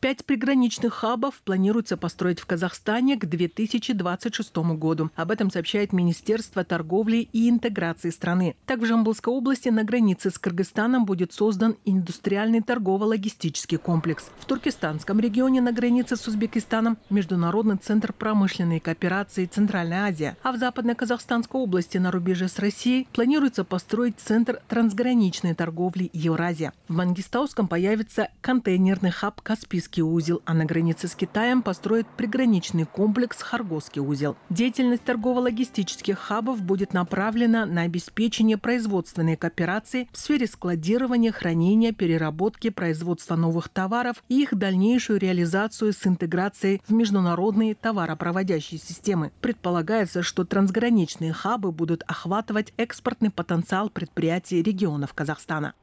Пять приграничных хабов планируется построить в Казахстане к 2026 году. Об этом сообщает Министерство торговли и интеграции страны. Так, в Жамбылской области на границе с Кыргызстаном будет создан индустриальный торгово-логистический комплекс. В Туркестанском регионе на границе с Узбекистаном – Международный центр промышленной кооперации Центральная Азия. А в Западной Казахстанской области на рубеже с Россией планируется построить центр трансграничной торговли Евразия. В Мангистауском появится контейнерный хаб «Каспийский Каспийский узел, а на границе с Китаем построят приграничный комплекс Хоргосский узел. Деятельность торгово-логистических хабов будет направлена на обеспечение производственной кооперации в сфере складирования, хранения, переработки, производства новых товаров и их дальнейшую реализацию с интеграцией в международные товаропроводящие системы. Предполагается, что трансграничные хабы будут охватывать экспортный потенциал предприятий регионов Казахстана.